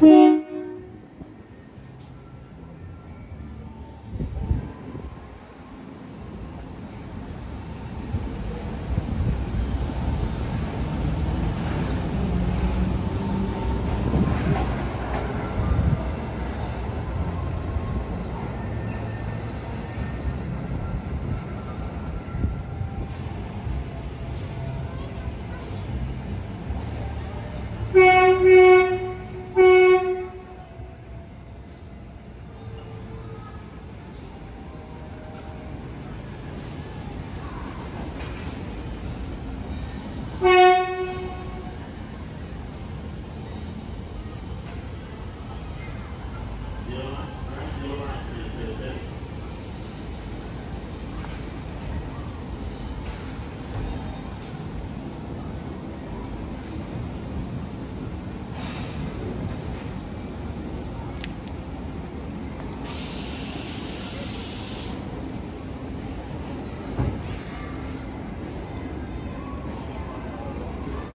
Yeah.